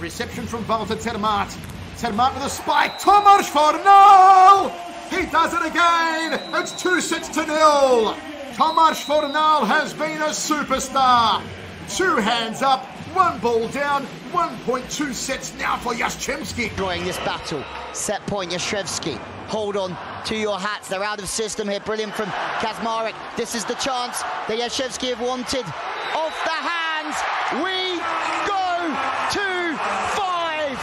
Reception from Walter Zermatt. Zermatt with a spike. Tomasz Fornal! He does it again! It's two sets to nil! Tomasz Fornal has been a superstar! Two hands up, one ball down, 1.2 sets now for Jastrzębski. Drawing this battle. Set point, Jastrzębski. Hold on to your hats. They're out of system here. Brilliant from Kaczmarek. This is the chance that Jastrzębski have wanted. Off the hands. We to five.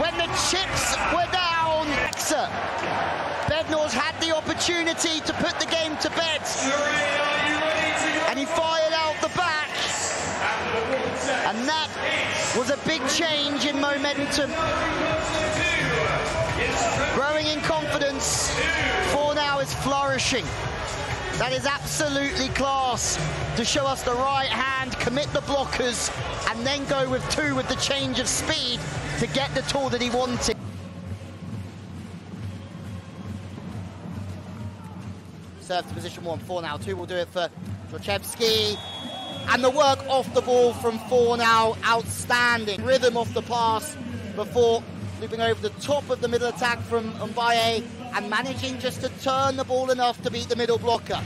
When the chips were down, Bednorz had the opportunity to put the game to bed. And he fired out the back. And that was a big change in momentum. Growing in confidence. Fornal is flourishing. That is absolutely class to show us the right hand, commit the blockers, and then go with two with the change of speed to get the tool that he wanted. Serve to position one, four now. Two will do it for Drochevsky. And the work off the ball from four now, outstanding. Rhythm off the pass before looping over the top of the middle attack from Mbaye and managing just to turn the ball enough to beat the middle blocker.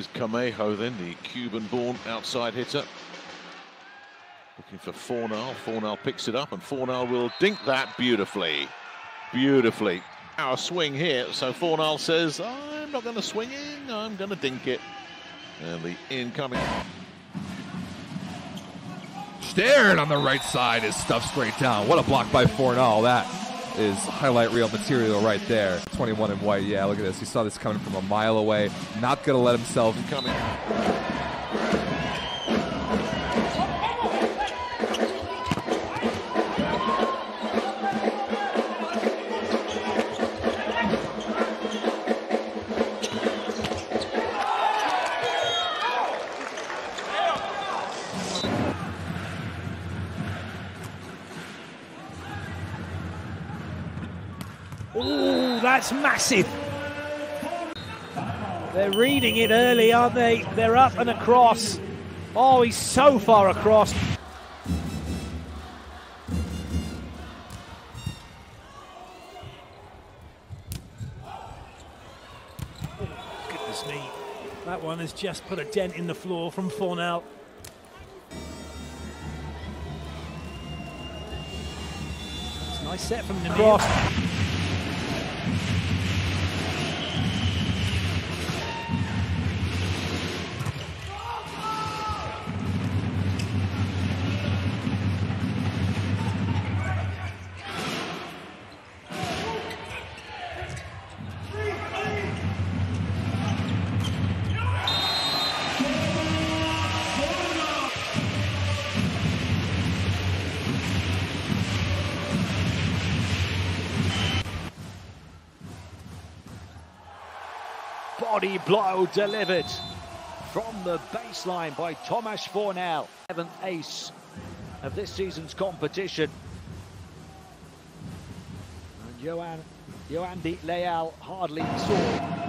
is Camejo then, the Cuban-born outside hitter. Looking for Fornal. Fornal picks it up and Fornal will dink that beautifully. Beautifully. Our swing here. So Fornal says, I'm not going to swing in, I'm going to dink it. And the incoming. Staring on the right side is stuffed straight down. What a block by Fornal. That is highlight reel material right there. 21 in white. Yeah, look at this. He saw this coming from a mile away. Not going to let himself. Coming. That's massive. They're reading it early, aren't they? They're up and across. Oh, he's so far across. Goodness me. That one has just put a dent in the floor from a nice set from the cross. Body blow delivered from the baseline by Tomasz Fornal, seventh ace of this season's competition. And Johan, Yoandy Leal hardly saw.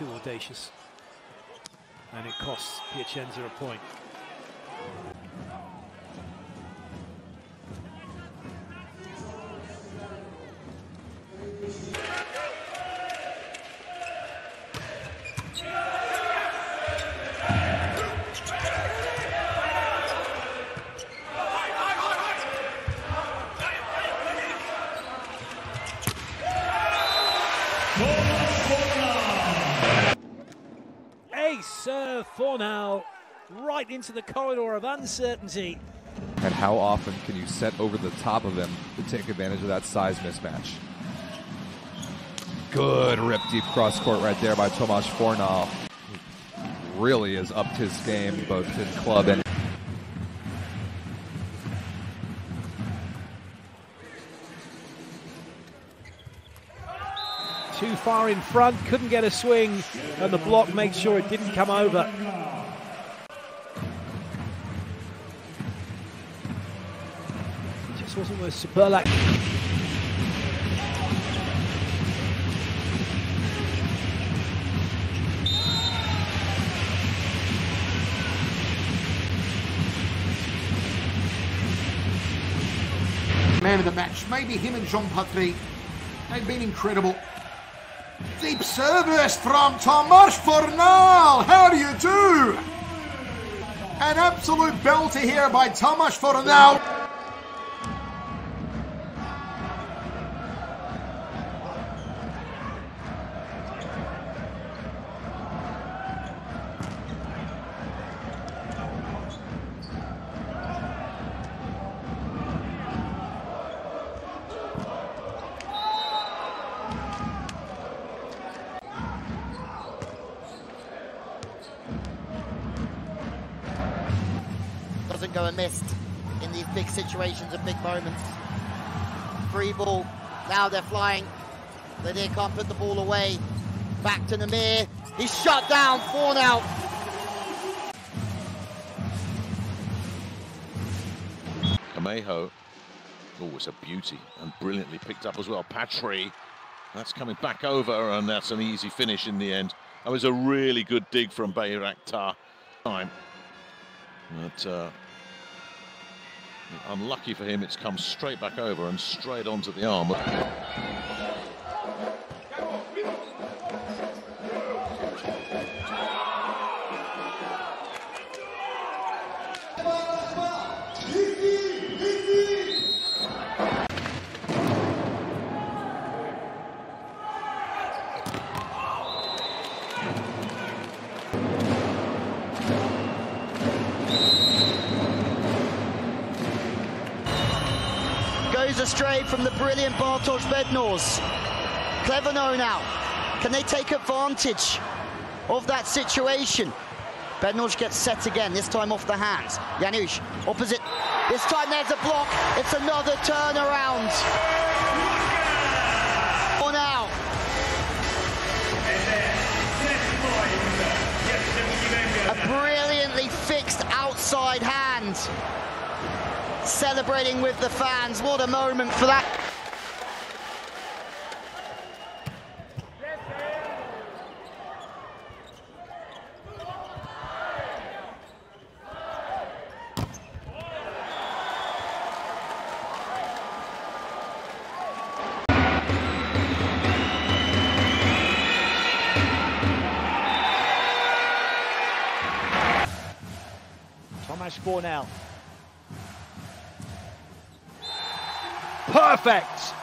Too audacious. And it costs Piacenza a point. Uh, Fornal right into the corridor of uncertainty. And how often can you set over the top of him to take advantage of that size mismatch? Good rip deep cross court right there by Tomasz Fornal. Really has upped his game both in club and Too far in front, couldn't get a swing, and the block makes sure it didn't come over. Just wasn't worth Superlak. Man of the match, maybe him and Jean Patrick. They've been incredible. Deep service from Tomasz Fornal. How do you do? An absolute belter here by Tomasz Fornal. Go amiss in these big situations and big moments. Free ball. Now they're flying. Lanier can't put the ball away. Back to Namir. He's shut down. Four now. Camejo. Oh, it's a beauty and brilliantly picked up as well. Patry. That's coming back over, and that's an easy finish in the end. That was a really good dig from Bayraktar. Time. But uh, unlucky for him, it's come straight back over and straight onto the arm. Astray from the brilliant Bartosz Bednorz. Clever no now. Can they take advantage of that situation? Bednors gets set again, this time off the hands. Janusz, opposite. This time there's a block. It's another turnaround. On out. A brilliantly fixed outside hand. Celebrating with the fans. What a moment for that. Fornal. Perfect!